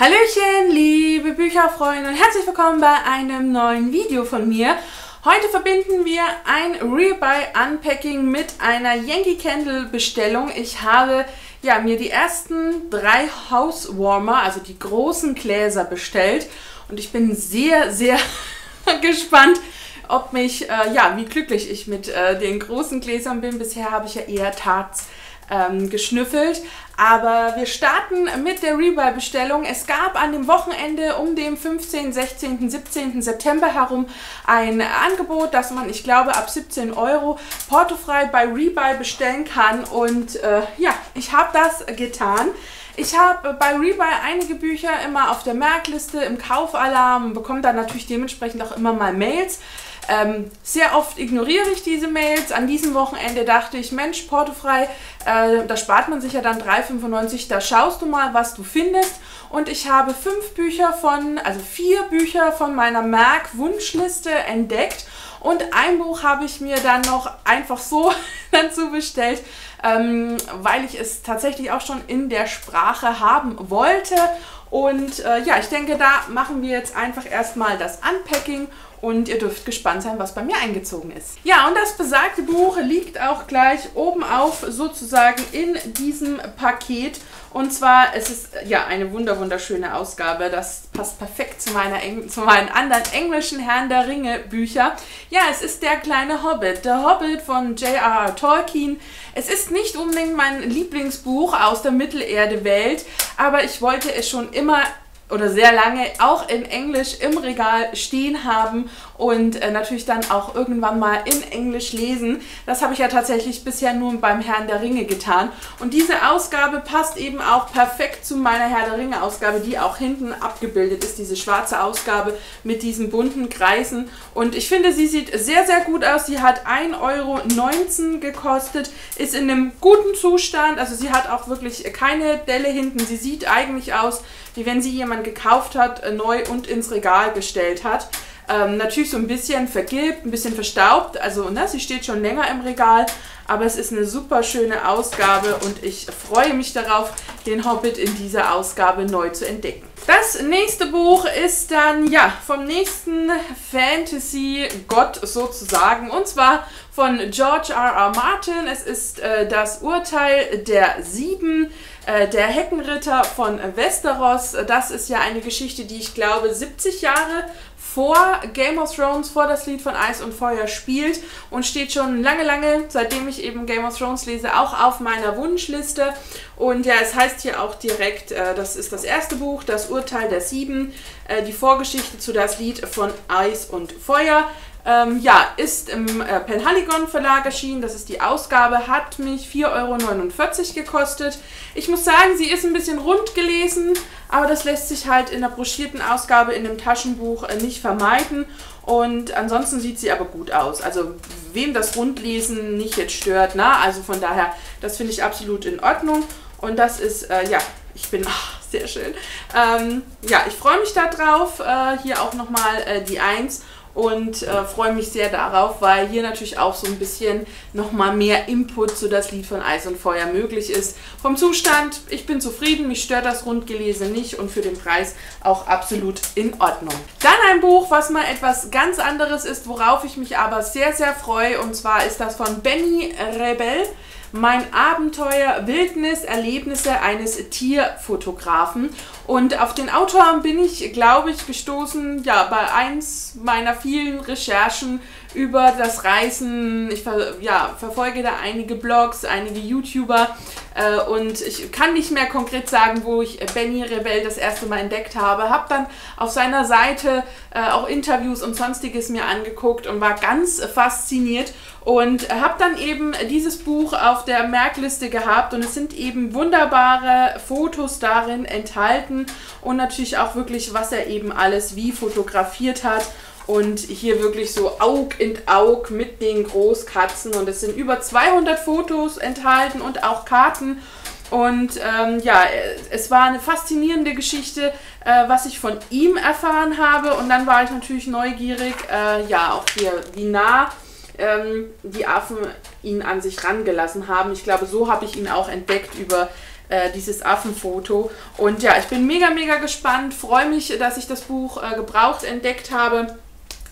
Hallöchen, liebe Bücherfreunde und herzlich willkommen bei einem neuen Video von mir. Heute verbinden wir ein Rebuy Unpacking mit einer Yankee Candle Bestellung. Ich habe ja, mir die ersten drei Housewarmer, also die großen Gläser bestellt und ich bin sehr, sehr gespannt, ob mich, äh, ja, wie glücklich ich mit äh, den großen Gläsern bin. Bisher habe ich ja eher Tarts ähm, geschnüffelt. Aber wir starten mit der Rebuy-Bestellung. Es gab an dem Wochenende um den 15., 16., 17. September herum ein Angebot, dass man, ich glaube, ab 17 Euro portofrei bei Rebuy bestellen kann. Und äh, ja, ich habe das getan. Ich habe bei Rebuy einige Bücher immer auf der Merkliste, im Kaufalarm, bekomme dann natürlich dementsprechend auch immer mal Mails. Ähm, sehr oft ignoriere ich diese Mails. An diesem Wochenende dachte ich, Mensch, portofrei, äh, da spart man sich ja dann 3,95. Da schaust du mal, was du findest. Und ich habe fünf Bücher von, also vier Bücher von meiner Merk-Wunschliste entdeckt. Und ein Buch habe ich mir dann noch einfach so dazu bestellt, ähm, weil ich es tatsächlich auch schon in der Sprache haben wollte. Und äh, ja, ich denke, da machen wir jetzt einfach erstmal das Unpacking und ihr dürft gespannt sein, was bei mir eingezogen ist. Ja, und das besagte Buch liegt auch gleich oben auf sozusagen in diesem Paket. Und zwar, es ist ja eine wunderschöne Ausgabe. Das passt perfekt zu, meiner zu meinen anderen englischen Herrn der Ringe Bücher. Ja, es ist der kleine Hobbit. Der Hobbit von J.R.R. Tolkien. Es ist nicht unbedingt mein Lieblingsbuch aus der Mittelerde-Welt, aber ich wollte es schon immer oder sehr lange auch in Englisch im Regal stehen haben und äh, natürlich dann auch irgendwann mal in Englisch lesen. Das habe ich ja tatsächlich bisher nur beim Herrn der Ringe getan. Und diese Ausgabe passt eben auch perfekt zu meiner Herr der Ringe Ausgabe, die auch hinten abgebildet ist, diese schwarze Ausgabe mit diesen bunten Kreisen. Und ich finde, sie sieht sehr, sehr gut aus. Sie hat 1,19 Euro gekostet, ist in einem guten Zustand. Also sie hat auch wirklich keine Delle hinten. Sie sieht eigentlich aus, wie wenn sie jemand gekauft hat, äh, neu und ins Regal gestellt hat. Ähm, natürlich so ein bisschen vergilbt, ein bisschen verstaubt. Also ne, sie steht schon länger im Regal, aber es ist eine super schöne Ausgabe und ich freue mich darauf, den Hobbit in dieser Ausgabe neu zu entdecken. Das nächste Buch ist dann, ja, vom nächsten Fantasy-Gott sozusagen. Und zwar von George R. R. Martin. Es ist äh, das Urteil der Sieben, äh, der Heckenritter von Westeros. Das ist ja eine Geschichte, die ich glaube 70 Jahre vor Game of Thrones, vor das Lied von Eis und Feuer spielt und steht schon lange, lange, seitdem ich eben Game of Thrones lese, auch auf meiner Wunschliste. Und ja, es heißt hier auch direkt, äh, das ist das erste Buch, das Urteil der Sieben, äh, die Vorgeschichte zu das Lied von Eis und Feuer. Ähm, ja, ist im äh, Penhaligon Verlag erschienen. Das ist die Ausgabe, hat mich 4,49 Euro gekostet. Ich muss sagen, sie ist ein bisschen rund gelesen, aber das lässt sich halt in der broschierten Ausgabe in dem Taschenbuch äh, nicht vermeiden. Und ansonsten sieht sie aber gut aus. Also wem das Rundlesen nicht jetzt stört, na, also von daher, das finde ich absolut in Ordnung. Und das ist, äh, ja, ich bin, ach, sehr schön. Ähm, ja, ich freue mich darauf. Äh, hier auch nochmal äh, die 1 und äh, freue mich sehr darauf, weil hier natürlich auch so ein bisschen nochmal mehr Input zu das Lied von Eis und Feuer möglich ist. Vom Zustand, ich bin zufrieden, mich stört das Rundgelese nicht und für den Preis auch absolut in Ordnung. Dann ein Buch, was mal etwas ganz anderes ist, worauf ich mich aber sehr, sehr freue und zwar ist das von Benny Rebel. Mein Abenteuer Wildnis Erlebnisse eines Tierfotografen. Und auf den Autor bin ich, glaube ich, gestoßen, ja, bei eins meiner vielen Recherchen über das Reisen. Ich ver ja, verfolge da einige Blogs, einige YouTuber und ich kann nicht mehr konkret sagen, wo ich Benny Rebell das erste Mal entdeckt habe. Habe dann auf seiner Seite äh, auch Interviews und sonstiges mir angeguckt und war ganz fasziniert und habe dann eben dieses Buch auf der Merkliste gehabt und es sind eben wunderbare Fotos darin enthalten und natürlich auch wirklich, was er eben alles wie fotografiert hat und hier wirklich so Aug in Aug mit den Großkatzen und es sind über 200 Fotos enthalten und auch Karten und ähm, ja, es war eine faszinierende Geschichte, äh, was ich von ihm erfahren habe und dann war ich natürlich neugierig, äh, ja auch hier, wie nah ähm, die Affen ihn an sich rangelassen haben. Ich glaube, so habe ich ihn auch entdeckt über äh, dieses Affenfoto. Und ja, ich bin mega, mega gespannt, freue mich, dass ich das Buch äh, gebraucht entdeckt habe.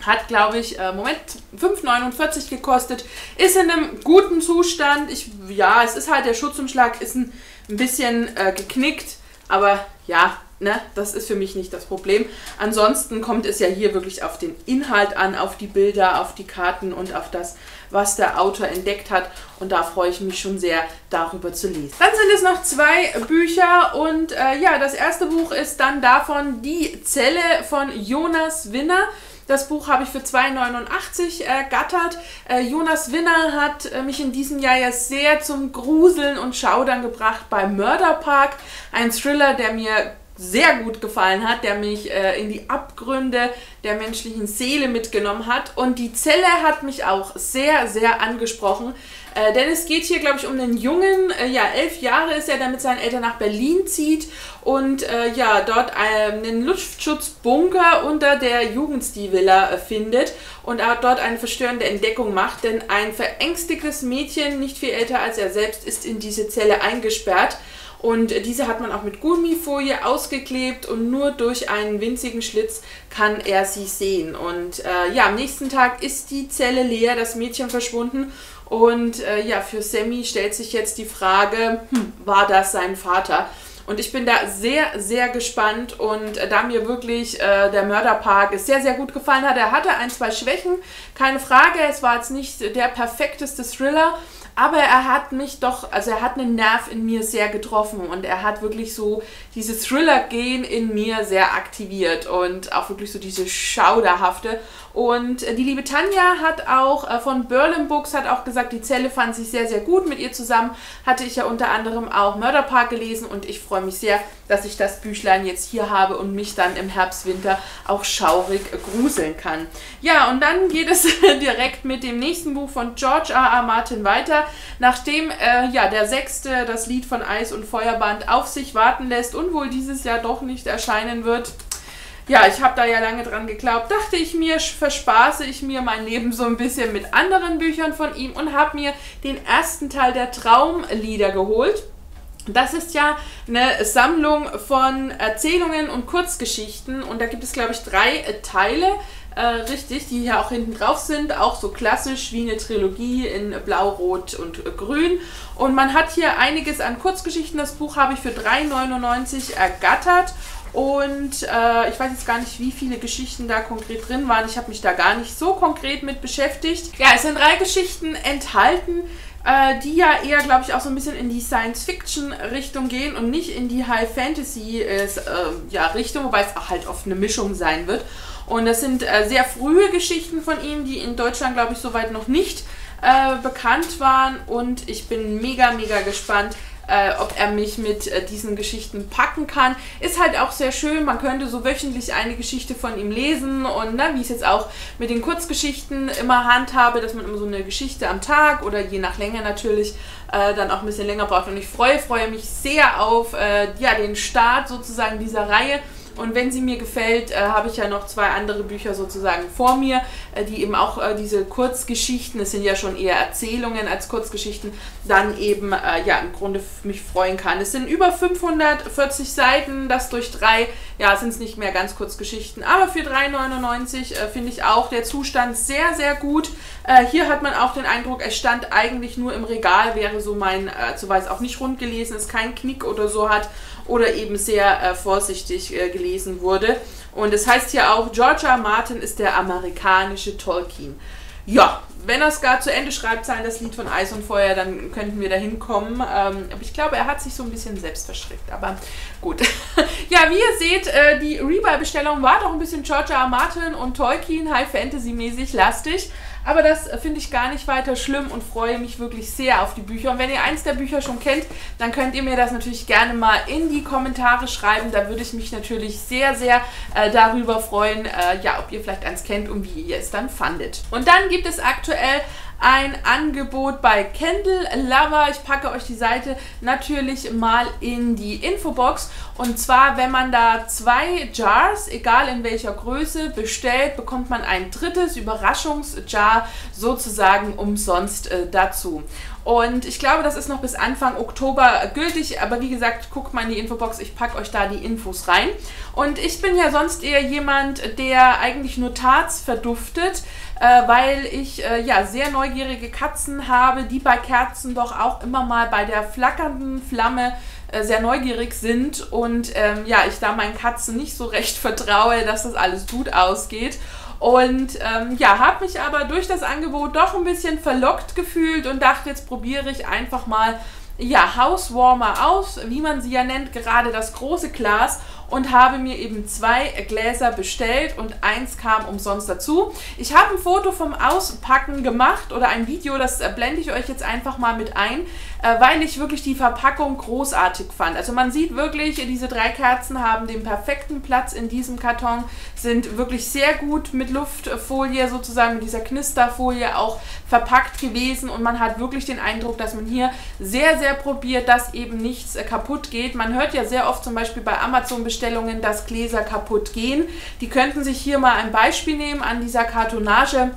Hat, glaube ich, äh, Moment, 5,49 gekostet. Ist in einem guten Zustand. Ich, ja, es ist halt, der Schutzumschlag ist ein, ein bisschen äh, geknickt. Aber ja, ne, das ist für mich nicht das Problem. Ansonsten kommt es ja hier wirklich auf den Inhalt an, auf die Bilder, auf die Karten und auf das, was der Autor entdeckt hat. Und da freue ich mich schon sehr, darüber zu lesen. Dann sind es noch zwei Bücher und äh, ja, das erste Buch ist dann davon Die Zelle von Jonas Winner. Das Buch habe ich für 2,89 ergattert. Äh, Jonas Winner hat äh, mich in diesem Jahr ja sehr zum Gruseln und Schaudern gebracht bei Mörderpark. Ein Thriller, der mir sehr gut gefallen hat, der mich äh, in die Abgründe der menschlichen Seele mitgenommen hat. Und die Zelle hat mich auch sehr, sehr angesprochen. Äh, denn es geht hier, glaube ich, um einen Jungen, äh, ja, elf Jahre ist er, der mit seinen Eltern nach Berlin zieht und äh, ja, dort einen Luftschutzbunker unter der Jugendstilvilla äh, findet und dort eine verstörende Entdeckung macht, denn ein verängstigtes Mädchen, nicht viel älter als er selbst, ist in diese Zelle eingesperrt. Und diese hat man auch mit Gummifolie ausgeklebt und nur durch einen winzigen Schlitz kann er sie sehen. Und äh, ja, am nächsten Tag ist die Zelle leer, das Mädchen verschwunden und äh, ja, für Sammy stellt sich jetzt die Frage, hm, war das sein Vater? Und ich bin da sehr, sehr gespannt. Und äh, da mir wirklich äh, der Mörderpark sehr, sehr gut gefallen hat, er hatte ein, zwei Schwächen, keine Frage. Es war jetzt nicht der perfekteste Thriller. Aber er hat mich doch, also er hat einen Nerv in mir sehr getroffen und er hat wirklich so dieses Thriller-Gen in mir sehr aktiviert und auch wirklich so diese Schauderhafte. Und äh, die liebe Tanja hat auch äh, von Berlin Books hat auch gesagt, die Zelle fand sich sehr, sehr gut. Mit ihr zusammen hatte ich ja unter anderem auch Mörderpark gelesen und ich freue mich sehr, dass ich das Büchlein jetzt hier habe und mich dann im Herbst, Winter auch schaurig gruseln kann. Ja, und dann geht es direkt mit dem nächsten Buch von George R. R. Martin weiter. Nachdem äh, ja, der sechste das Lied von Eis und Feuerband auf sich warten lässt und wohl dieses Jahr doch nicht erscheinen wird, ja, ich habe da ja lange dran geglaubt, dachte ich mir, verspaße ich mir mein Leben so ein bisschen mit anderen Büchern von ihm und habe mir den ersten Teil der Traumlieder geholt. Das ist ja eine Sammlung von Erzählungen und Kurzgeschichten und da gibt es, glaube ich, drei Teile. Äh, richtig, die hier auch hinten drauf sind, auch so klassisch wie eine Trilogie in Blau, Rot und Grün. Und man hat hier einiges an Kurzgeschichten. Das Buch habe ich für 3,99 ergattert und äh, ich weiß jetzt gar nicht, wie viele Geschichten da konkret drin waren. Ich habe mich da gar nicht so konkret mit beschäftigt. Ja, es sind drei Geschichten enthalten, äh, die ja eher, glaube ich, auch so ein bisschen in die Science-Fiction-Richtung gehen und nicht in die High-Fantasy-Richtung, äh, ja, wobei es auch halt oft eine Mischung sein wird. Und das sind äh, sehr frühe Geschichten von ihm, die in Deutschland, glaube ich, soweit noch nicht äh, bekannt waren. Und ich bin mega, mega gespannt, äh, ob er mich mit äh, diesen Geschichten packen kann. Ist halt auch sehr schön, man könnte so wöchentlich eine Geschichte von ihm lesen und ne, wie ich es jetzt auch mit den Kurzgeschichten immer handhabe, dass man immer so eine Geschichte am Tag oder je nach Länge natürlich äh, dann auch ein bisschen länger braucht. Und ich freue, freue mich sehr auf äh, ja, den Start sozusagen dieser Reihe. Und wenn sie mir gefällt, äh, habe ich ja noch zwei andere Bücher sozusagen vor mir, äh, die eben auch äh, diese Kurzgeschichten, es sind ja schon eher Erzählungen als Kurzgeschichten, dann eben äh, ja im Grunde mich freuen kann. Es sind über 540 Seiten, das durch drei, ja sind es nicht mehr ganz Kurzgeschichten, aber für 3,99 äh, finde ich auch der Zustand sehr, sehr gut. Äh, hier hat man auch den Eindruck, es stand eigentlich nur im Regal, wäre so mein, äh, soweit es auch nicht rund gelesen ist, kein Knick oder so hat oder eben sehr äh, vorsichtig äh, gelesen wurde. Und es heißt hier auch, George R. Martin ist der amerikanische Tolkien. Ja, wenn er es gar zu Ende schreibt, sein das Lied von Eis und Feuer, dann könnten wir da hinkommen. Ähm, aber ich glaube, er hat sich so ein bisschen selbst verschreckt. Aber gut. ja, wie ihr seht, äh, die Rebuy-Bestellung war doch ein bisschen George R. Martin und Tolkien, High Fantasy-mäßig lastig. Aber das finde ich gar nicht weiter schlimm und freue mich wirklich sehr auf die Bücher. Und wenn ihr eins der Bücher schon kennt, dann könnt ihr mir das natürlich gerne mal in die Kommentare schreiben. Da würde ich mich natürlich sehr, sehr äh, darüber freuen, äh, ja, ob ihr vielleicht eins kennt und wie ihr es dann fandet. Und dann gibt es aktuell ein Angebot bei Candle Lover. Ich packe euch die Seite natürlich mal in die Infobox. Und zwar, wenn man da zwei Jars, egal in welcher Größe, bestellt, bekommt man ein drittes Überraschungsjar sozusagen umsonst äh, dazu. Und ich glaube, das ist noch bis Anfang Oktober gültig. Aber wie gesagt, guckt mal in die Infobox. Ich packe euch da die Infos rein. Und ich bin ja sonst eher jemand, der eigentlich nur Tarts verduftet äh, weil ich äh, ja sehr neugierige Katzen habe, die bei Kerzen doch auch immer mal bei der flackernden Flamme äh, sehr neugierig sind und ähm, ja, ich da meinen Katzen nicht so recht vertraue, dass das alles gut ausgeht. Und ähm, ja, habe mich aber durch das Angebot doch ein bisschen verlockt gefühlt und dachte, jetzt probiere ich einfach mal ja, Housewarmer aus, wie man sie ja nennt, gerade das große Glas und habe mir eben zwei Gläser bestellt und eins kam umsonst dazu. Ich habe ein Foto vom Auspacken gemacht oder ein Video, das blende ich euch jetzt einfach mal mit ein, äh, weil ich wirklich die Verpackung großartig fand. Also man sieht wirklich, diese drei Kerzen haben den perfekten Platz in diesem Karton, sind wirklich sehr gut mit Luftfolie sozusagen, mit dieser Knisterfolie auch verpackt gewesen und man hat wirklich den Eindruck, dass man hier sehr, sehr probiert, dass eben nichts kaputt geht. Man hört ja sehr oft zum Beispiel bei Amazon Bestellungen, dass Gläser kaputt gehen. Die könnten sich hier mal ein Beispiel nehmen an dieser Kartonage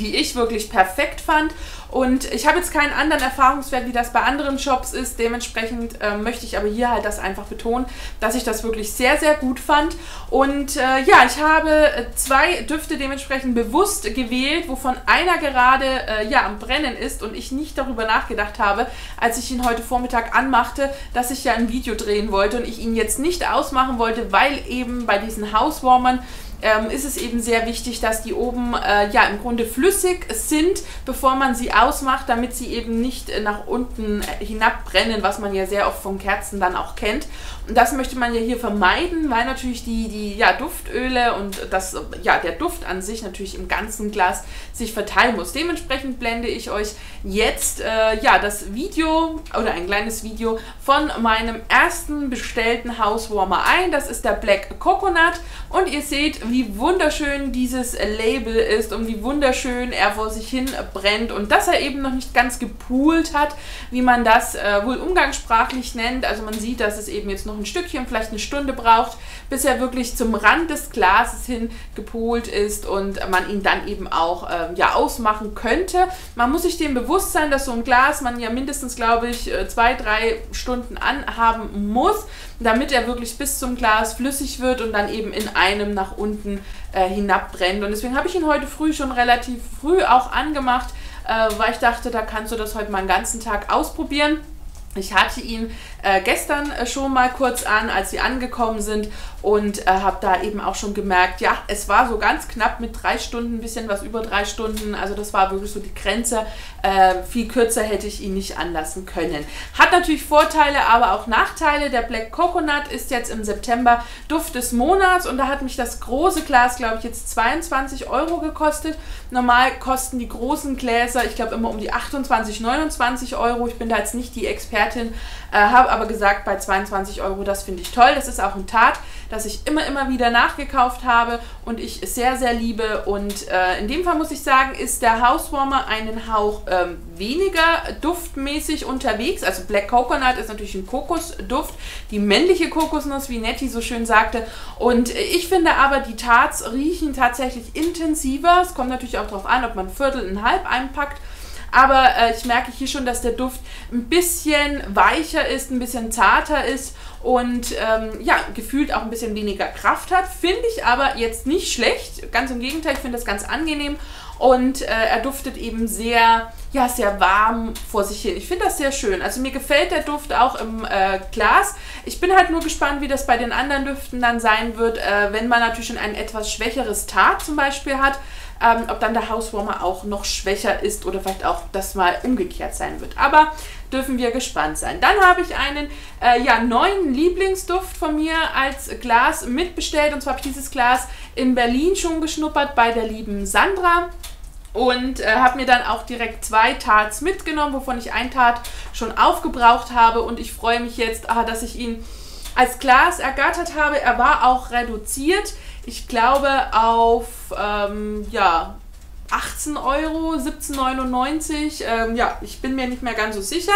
die ich wirklich perfekt fand. Und ich habe jetzt keinen anderen Erfahrungswert, wie das bei anderen Shops ist. Dementsprechend äh, möchte ich aber hier halt das einfach betonen, dass ich das wirklich sehr, sehr gut fand. Und äh, ja, ich habe äh, zwei Düfte dementsprechend bewusst gewählt, wovon einer gerade äh, ja, am Brennen ist und ich nicht darüber nachgedacht habe, als ich ihn heute Vormittag anmachte, dass ich ja ein Video drehen wollte und ich ihn jetzt nicht ausmachen wollte, weil eben bei diesen Housewarmern ähm, ist es eben sehr wichtig, dass die oben äh, ja im Grunde flüssig sind, bevor man sie ausmacht, damit sie eben nicht äh, nach unten äh, hinabbrennen, was man ja sehr oft von Kerzen dann auch kennt. Das möchte man ja hier vermeiden, weil natürlich die, die ja, Duftöle und das, ja, der Duft an sich natürlich im ganzen Glas sich verteilen muss. Dementsprechend blende ich euch jetzt äh, ja, das Video oder ein kleines Video von meinem ersten bestellten Housewarmer ein. Das ist der Black Coconut und ihr seht, wie wunderschön dieses Label ist und wie wunderschön er vor sich hin brennt und dass er eben noch nicht ganz gepoolt hat, wie man das äh, wohl umgangssprachlich nennt. Also man sieht, dass es eben jetzt noch ein Stückchen, vielleicht eine Stunde braucht, bis er wirklich zum Rand des Glases hin gepolt ist und man ihn dann eben auch äh, ja, ausmachen könnte. Man muss sich dem bewusst sein, dass so ein Glas man ja mindestens, glaube ich, äh, zwei, drei Stunden anhaben muss, damit er wirklich bis zum Glas flüssig wird und dann eben in einem nach unten äh, hinabbrennt. Und deswegen habe ich ihn heute früh schon relativ früh auch angemacht, äh, weil ich dachte, da kannst du das heute mal einen ganzen Tag ausprobieren. Ich hatte ihn äh, gestern äh, schon mal kurz an, als wir angekommen sind und äh, habe da eben auch schon gemerkt, ja, es war so ganz knapp mit drei Stunden, ein bisschen was über drei Stunden, also das war wirklich so die Grenze. Äh, viel kürzer hätte ich ihn nicht anlassen können. Hat natürlich Vorteile, aber auch Nachteile. Der Black Coconut ist jetzt im September Duft des Monats und da hat mich das große Glas, glaube ich, jetzt 22 Euro gekostet. Normal kosten die großen Gläser, ich glaube, immer um die 28, 29 Euro. Ich bin da jetzt nicht die Expertin, äh, habe aber gesagt, bei 22 Euro, das finde ich toll. Das ist auch ein Tat, das ich immer, immer wieder nachgekauft habe und ich sehr, sehr liebe. Und äh, in dem Fall muss ich sagen, ist der Housewarmer einen Hauch ähm, weniger duftmäßig unterwegs. Also Black Coconut ist natürlich ein Kokosduft, die männliche Kokosnuss, wie Nettie so schön sagte. Und ich finde aber, die Tarts riechen tatsächlich intensiver. Es kommt natürlich auch darauf an, ob man Viertel und halb einpackt aber äh, ich merke hier schon, dass der Duft ein bisschen weicher ist, ein bisschen zarter ist und ähm, ja, gefühlt auch ein bisschen weniger Kraft hat. Finde ich aber jetzt nicht schlecht. Ganz im Gegenteil, ich finde das ganz angenehm. Und äh, er duftet eben sehr, ja, sehr warm vor sich hin. Ich finde das sehr schön. Also mir gefällt der Duft auch im äh, Glas. Ich bin halt nur gespannt, wie das bei den anderen Düften dann sein wird, äh, wenn man natürlich schon ein etwas schwächeres Tag zum Beispiel hat ähm, ob dann der Housewarmer auch noch schwächer ist oder vielleicht auch das mal umgekehrt sein wird. Aber dürfen wir gespannt sein. Dann habe ich einen äh, ja, neuen Lieblingsduft von mir als Glas mitbestellt. Und zwar habe ich dieses Glas in Berlin schon geschnuppert bei der lieben Sandra. Und äh, habe mir dann auch direkt zwei Tarts mitgenommen, wovon ich ein Tart schon aufgebraucht habe. Und ich freue mich jetzt, ah, dass ich ihn als Glas ergattert habe. Er war auch reduziert ich glaube, auf ähm, ja, 18 Euro, 17,99. Ähm, ja, ich bin mir nicht mehr ganz so sicher.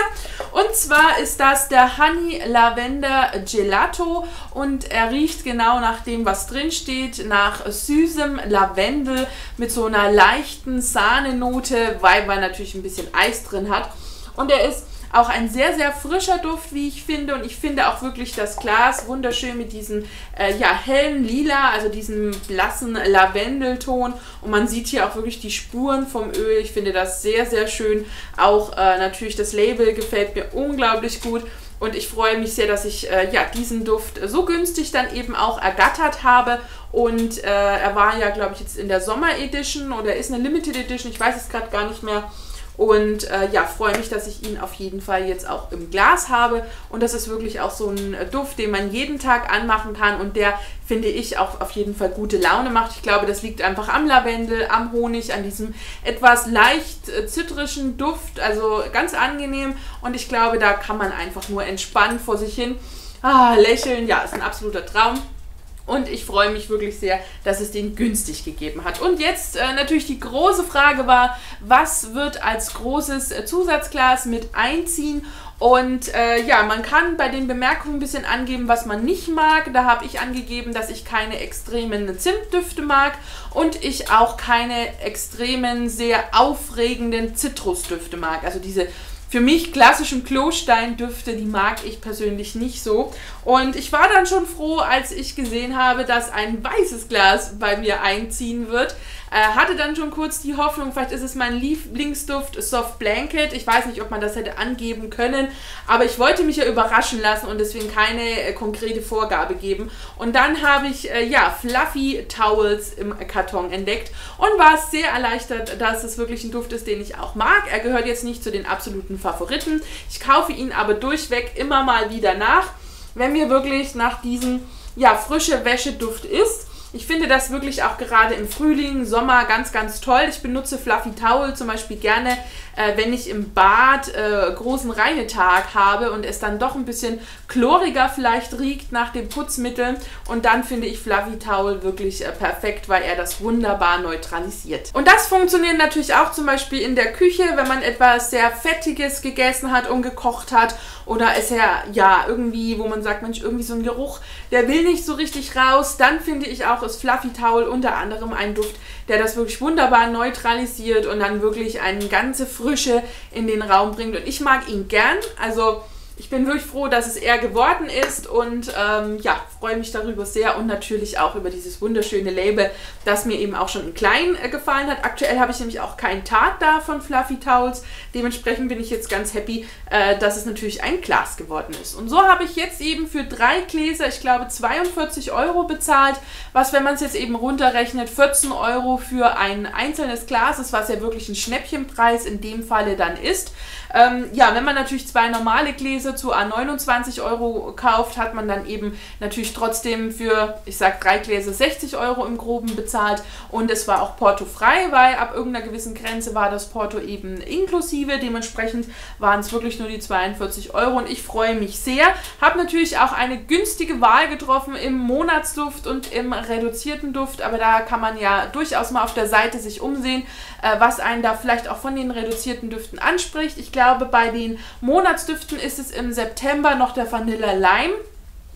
Und zwar ist das der Honey Lavender Gelato und er riecht genau nach dem, was drin steht, nach süßem Lavendel mit so einer leichten Sahnenote, weil man natürlich ein bisschen Eis drin hat. Und er ist auch ein sehr, sehr frischer Duft, wie ich finde. Und ich finde auch wirklich das Glas wunderschön mit diesem äh, ja, hellen Lila, also diesem blassen Lavendelton. Und man sieht hier auch wirklich die Spuren vom Öl. Ich finde das sehr, sehr schön. Auch äh, natürlich das Label gefällt mir unglaublich gut. Und ich freue mich sehr, dass ich äh, ja, diesen Duft so günstig dann eben auch ergattert habe. Und äh, er war ja, glaube ich, jetzt in der Sommer Edition oder ist eine Limited Edition. Ich weiß es gerade gar nicht mehr. Und äh, ja, freue mich, dass ich ihn auf jeden Fall jetzt auch im Glas habe. Und das ist wirklich auch so ein äh, Duft, den man jeden Tag anmachen kann und der, finde ich, auch auf jeden Fall gute Laune macht. Ich glaube, das liegt einfach am Lavendel, am Honig, an diesem etwas leicht äh, zitrischen Duft. Also ganz angenehm. Und ich glaube, da kann man einfach nur entspannt vor sich hin ah, lächeln. Ja, ist ein absoluter Traum. Und ich freue mich wirklich sehr, dass es den günstig gegeben hat. Und jetzt äh, natürlich die große Frage war, was wird als großes äh, Zusatzglas mit einziehen? Und äh, ja, man kann bei den Bemerkungen ein bisschen angeben, was man nicht mag. Da habe ich angegeben, dass ich keine extremen Zimtdüfte mag und ich auch keine extremen, sehr aufregenden Zitrusdüfte mag. Also diese für mich klassischen Klosteindüfte, die mag ich persönlich nicht so. Und ich war dann schon froh, als ich gesehen habe, dass ein weißes Glas bei mir einziehen wird. Äh, hatte dann schon kurz die Hoffnung, vielleicht ist es mein Lieblingsduft Soft Blanket. Ich weiß nicht, ob man das hätte angeben können, aber ich wollte mich ja überraschen lassen und deswegen keine äh, konkrete Vorgabe geben. Und dann habe ich äh, ja Fluffy Towels im Karton entdeckt und war sehr erleichtert, dass es wirklich ein Duft ist, den ich auch mag. Er gehört jetzt nicht zu den absoluten Favoriten. Ich kaufe ihn aber durchweg immer mal wieder nach, wenn mir wirklich nach diesem ja, frische Wäscheduft ist. Ich finde das wirklich auch gerade im Frühling, Sommer ganz, ganz toll. Ich benutze Fluffy Towel zum Beispiel gerne, äh, wenn ich im Bad äh, großen Reinetag habe und es dann doch ein bisschen chloriger vielleicht riecht nach dem Putzmittel. Und dann finde ich Fluffy Towel wirklich äh, perfekt, weil er das wunderbar neutralisiert. Und das funktioniert natürlich auch zum Beispiel in der Küche, wenn man etwas sehr Fettiges gegessen hat und gekocht hat oder es ja, ja irgendwie, wo man sagt, Mensch, irgendwie so ein Geruch, der will nicht so richtig raus, dann finde ich auch ist Fluffy Towel unter anderem ein Duft, der das wirklich wunderbar neutralisiert und dann wirklich eine ganze Frische in den Raum bringt. Und ich mag ihn gern. Also ich bin wirklich froh, dass es er geworden ist und ähm, ja, freue mich darüber sehr und natürlich auch über dieses wunderschöne Label, das mir eben auch schon in klein äh, gefallen hat. Aktuell habe ich nämlich auch kein Tat da von Fluffy Towels. Dementsprechend bin ich jetzt ganz happy, äh, dass es natürlich ein Glas geworden ist. Und so habe ich jetzt eben für drei Gläser, ich glaube 42 Euro bezahlt, was, wenn man es jetzt eben runterrechnet, 14 Euro für ein einzelnes Glas ist, was ja wirklich ein Schnäppchenpreis in dem Falle dann ist. Ähm, ja, wenn man natürlich zwei normale Gläser zu A29 Euro kauft, hat man dann eben natürlich trotzdem für, ich sag drei Gläser 60 Euro im Groben bezahlt und es war auch portofrei, weil ab irgendeiner gewissen Grenze war das Porto eben inklusive. Dementsprechend waren es wirklich nur die 42 Euro und ich freue mich sehr. Habe natürlich auch eine günstige Wahl getroffen im Monatsduft und im reduzierten Duft, aber da kann man ja durchaus mal auf der Seite sich umsehen, äh, was einen da vielleicht auch von den reduzierten Düften anspricht. Ich glaube, bei den Monatsdüften ist es im September noch der Vanilla Lime.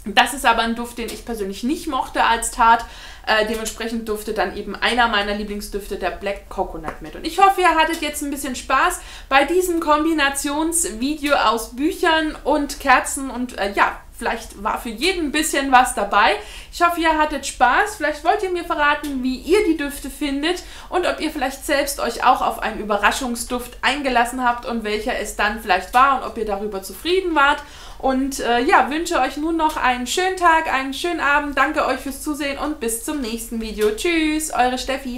Das ist aber ein Duft, den ich persönlich nicht mochte als Tat. Äh, dementsprechend durfte dann eben einer meiner Lieblingsdüfte, der Black Coconut, mit. Und ich hoffe, ihr hattet jetzt ein bisschen Spaß bei diesem Kombinationsvideo aus Büchern und Kerzen und äh, ja, Vielleicht war für jeden ein bisschen was dabei. Ich hoffe, ihr hattet Spaß. Vielleicht wollt ihr mir verraten, wie ihr die Düfte findet und ob ihr vielleicht selbst euch auch auf einen Überraschungsduft eingelassen habt und welcher es dann vielleicht war und ob ihr darüber zufrieden wart. Und äh, ja, wünsche euch nun noch einen schönen Tag, einen schönen Abend. Danke euch fürs Zusehen und bis zum nächsten Video. Tschüss, eure Steffi.